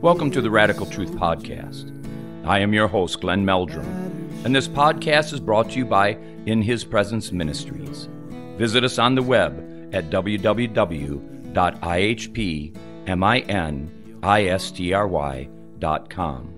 Welcome to the Radical Truth Podcast. I am your host, Glenn Meldrum, and this podcast is brought to you by In His Presence Ministries. Visit us on the web at www.ihpministry.com.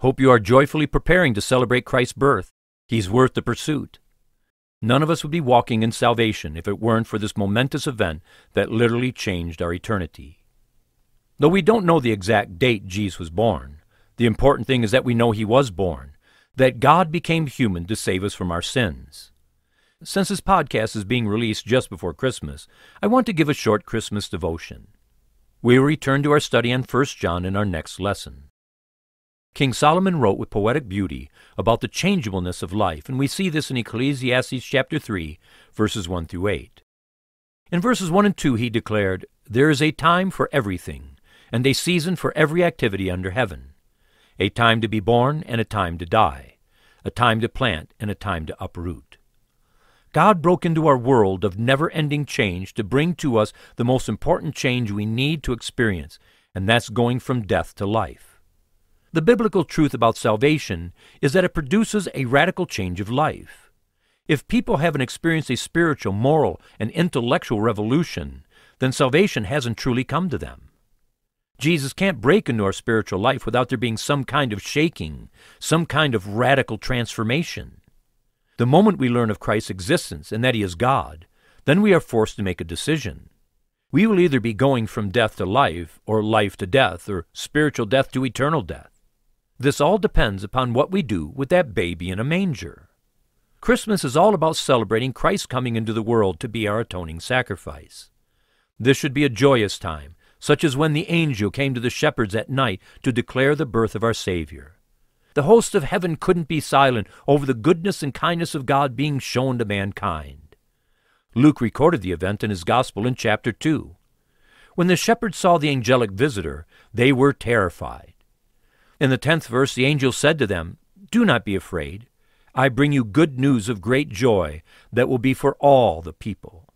Hope you are joyfully preparing to celebrate Christ's birth. He's worth the pursuit. None of us would be walking in salvation if it weren't for this momentous event that literally changed our eternity. Though we don't know the exact date Jesus was born, the important thing is that we know he was born, that God became human to save us from our sins. Since this podcast is being released just before Christmas, I want to give a short Christmas devotion. We will return to our study on 1 John in our next lesson. King Solomon wrote with poetic beauty about the changeableness of life, and we see this in Ecclesiastes chapter 3, verses 1 through 8. In verses 1 and 2 he declared, There is a time for everything, and a season for every activity under heaven, a time to be born and a time to die, a time to plant and a time to uproot. God broke into our world of never-ending change to bring to us the most important change we need to experience, and that's going from death to life. The biblical truth about salvation is that it produces a radical change of life. If people haven't experienced a spiritual, moral, and intellectual revolution, then salvation hasn't truly come to them. Jesus can't break into our spiritual life without there being some kind of shaking, some kind of radical transformation. The moment we learn of Christ's existence and that he is God, then we are forced to make a decision. We will either be going from death to life, or life to death, or spiritual death to eternal death. This all depends upon what we do with that baby in a manger. Christmas is all about celebrating Christ coming into the world to be our atoning sacrifice. This should be a joyous time, such as when the angel came to the shepherds at night to declare the birth of our Savior. The host of heaven couldn't be silent over the goodness and kindness of God being shown to mankind. Luke recorded the event in his Gospel in chapter 2. When the shepherds saw the angelic visitor, they were terrified. In the tenth verse, the angel said to them, Do not be afraid. I bring you good news of great joy that will be for all the people.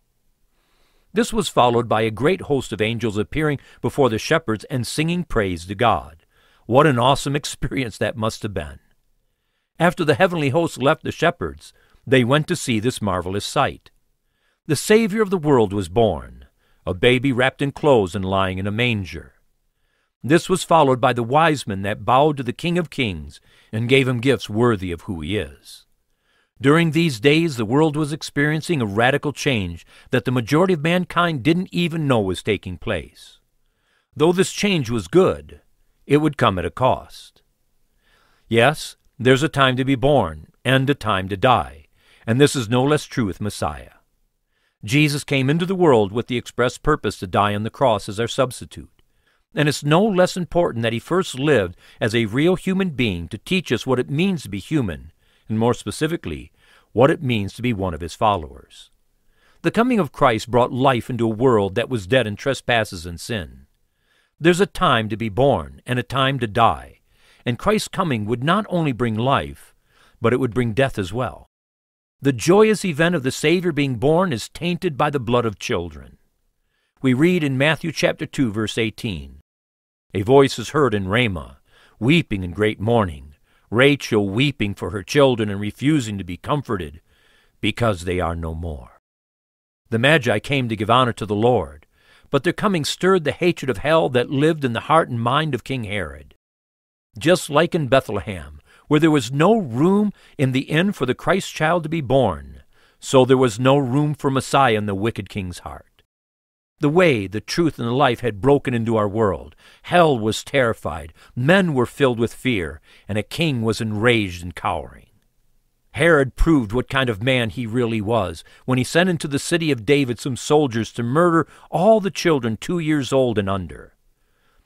This was followed by a great host of angels appearing before the shepherds and singing praise to God. What an awesome experience that must have been. After the heavenly host left the shepherds, they went to see this marvelous sight. The Savior of the world was born, a baby wrapped in clothes and lying in a manger. This was followed by the wise men that bowed to the King of Kings and gave him gifts worthy of who he is. During these days, the world was experiencing a radical change that the majority of mankind didn't even know was taking place. Though this change was good, it would come at a cost. Yes, there's a time to be born and a time to die, and this is no less true with Messiah. Jesus came into the world with the express purpose to die on the cross as our substitute. And it's no less important that he first lived as a real human being to teach us what it means to be human, and more specifically, what it means to be one of his followers. The coming of Christ brought life into a world that was dead in trespasses and sin. There's a time to be born and a time to die, and Christ's coming would not only bring life, but it would bring death as well. The joyous event of the Savior being born is tainted by the blood of children. We read in Matthew chapter 2 verse 18, A voice is heard in Ramah, weeping and great mourning, Rachel weeping for her children and refusing to be comforted because they are no more. The Magi came to give honor to the Lord, but their coming stirred the hatred of hell that lived in the heart and mind of King Herod. Just like in Bethlehem, where there was no room in the inn for the Christ child to be born, so there was no room for Messiah in the wicked king's heart. The way, the truth, and the life had broken into our world. Hell was terrified, men were filled with fear, and a king was enraged and cowering. Herod proved what kind of man he really was when he sent into the city of David some soldiers to murder all the children two years old and under.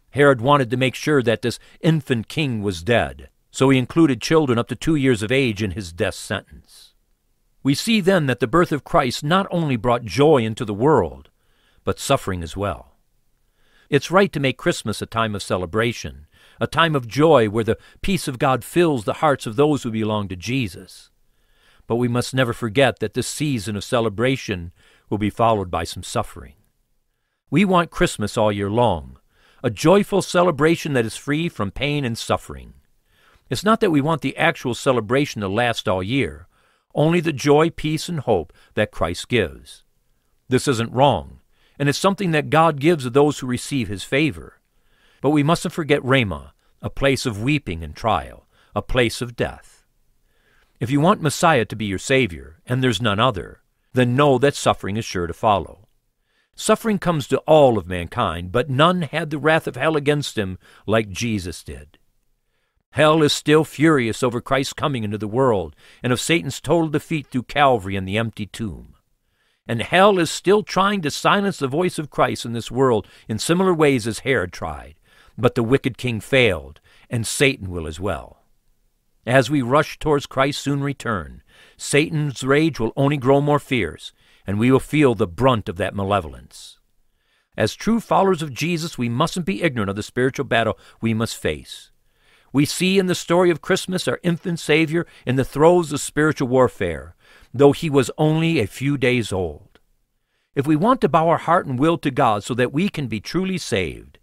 Herod wanted to make sure that this infant king was dead, so he included children up to two years of age in his death sentence. We see then that the birth of Christ not only brought joy into the world, but suffering as well. It's right to make Christmas a time of celebration, a time of joy where the peace of God fills the hearts of those who belong to Jesus. But we must never forget that this season of celebration will be followed by some suffering. We want Christmas all year long, a joyful celebration that is free from pain and suffering. It's not that we want the actual celebration to last all year, only the joy, peace, and hope that Christ gives. This isn't wrong, and it's something that God gives to those who receive His favor. But we mustn't forget Ramah, a place of weeping and trial, a place of death. If you want Messiah to be your Savior, and there's none other, then know that suffering is sure to follow. Suffering comes to all of mankind, but none had the wrath of hell against him like Jesus did. Hell is still furious over Christ's coming into the world and of Satan's total defeat through Calvary and the empty tomb. And hell is still trying to silence the voice of Christ in this world in similar ways as Herod tried. But the wicked king failed, and Satan will as well. As we rush towards Christ's soon return, Satan's rage will only grow more fierce, and we will feel the brunt of that malevolence. As true followers of Jesus, we mustn't be ignorant of the spiritual battle we must face. We see in the story of Christmas our infant Savior in the throes of spiritual warfare, though he was only a few days old. If we want to bow our heart and will to God so that we can be truly saved,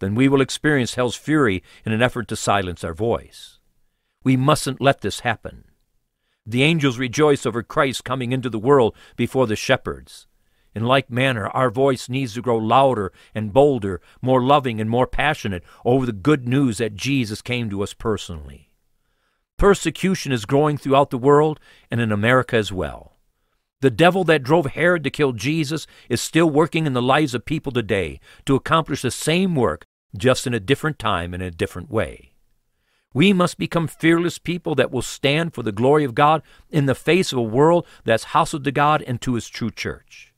then we will experience hell's fury in an effort to silence our voice. We mustn't let this happen. The angels rejoice over Christ coming into the world before the shepherds. In like manner, our voice needs to grow louder and bolder, more loving and more passionate over the good news that Jesus came to us personally. Persecution is growing throughout the world and in America as well. The devil that drove Herod to kill Jesus is still working in the lives of people today to accomplish the same work, just in a different time and in a different way. We must become fearless people that will stand for the glory of God in the face of a world that's hostile to God and to His true church.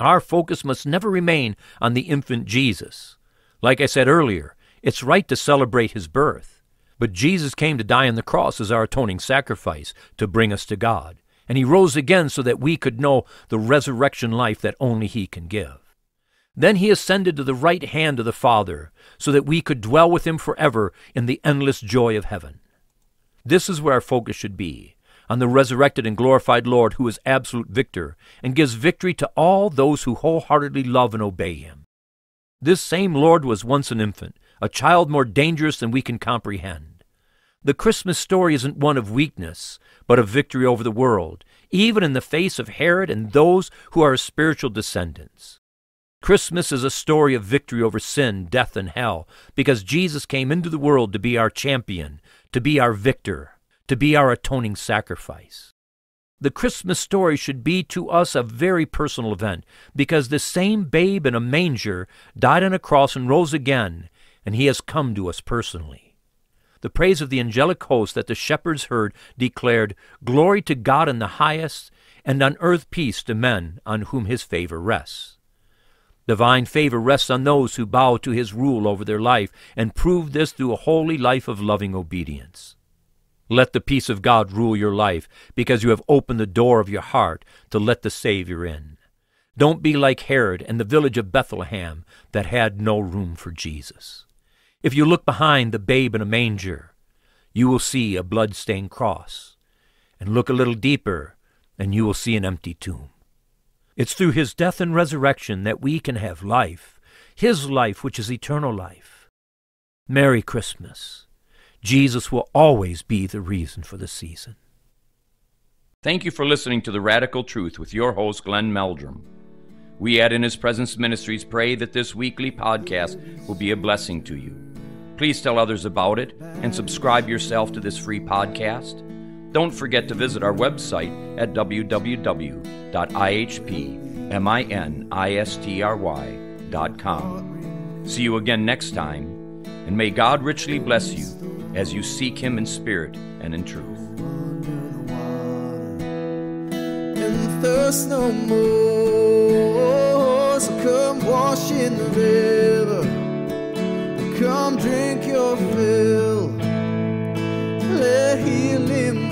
Our focus must never remain on the infant Jesus. Like I said earlier, it's right to celebrate His birth. But Jesus came to die on the cross as our atoning sacrifice to bring us to God. And He rose again so that we could know the resurrection life that only He can give. Then he ascended to the right hand of the Father, so that we could dwell with him forever in the endless joy of heaven. This is where our focus should be on the resurrected and glorified Lord who is absolute victor and gives victory to all those who wholeheartedly love and obey him. This same Lord was once an infant, a child more dangerous than we can comprehend. The Christmas story isn't one of weakness, but of victory over the world, even in the face of Herod and those who are his spiritual descendants. Christmas is a story of victory over sin, death, and hell, because Jesus came into the world to be our champion, to be our victor, to be our atoning sacrifice. The Christmas story should be to us a very personal event, because the same babe in a manger died on a cross and rose again, and he has come to us personally. The praise of the angelic host that the shepherds heard declared, Glory to God in the highest, and on earth peace to men on whom his favor rests. Divine favor rests on those who bow to his rule over their life and prove this through a holy life of loving obedience. Let the peace of God rule your life because you have opened the door of your heart to let the Savior in. Don't be like Herod and the village of Bethlehem that had no room for Jesus. If you look behind the babe in a manger, you will see a blood-stained cross. And look a little deeper, and you will see an empty tomb. It's through his death and resurrection that we can have life, his life, which is eternal life. Merry Christmas. Jesus will always be the reason for the season. Thank you for listening to The Radical Truth with your host, Glenn Meldrum. We at In His Presence Ministries pray that this weekly podcast will be a blessing to you. Please tell others about it and subscribe yourself to this free podcast. Don't forget to visit our website at www.ihpministry.com. See you again next time, and may God richly bless you as you seek Him in spirit and in truth. Thirst no more, so come wash in the river, come drink your fill let healing.